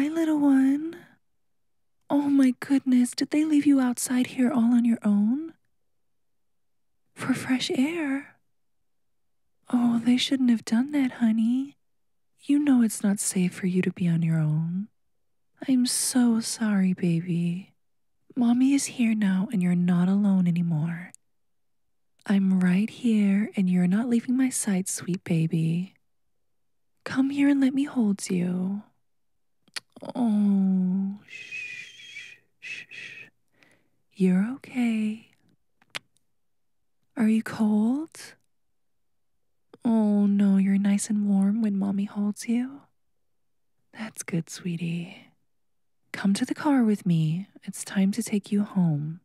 little one. Oh my goodness, did they leave you outside here all on your own? For fresh air? Oh, they shouldn't have done that, honey. You know it's not safe for you to be on your own. I'm so sorry, baby. Mommy is here now and you're not alone anymore. I'm right here and you're not leaving my side, sweet baby. Come here and let me hold you. Oh, shh, shh, shh. You're okay. Are you cold? Oh no, you're nice and warm when mommy holds you. That's good, sweetie. Come to the car with me. It's time to take you home.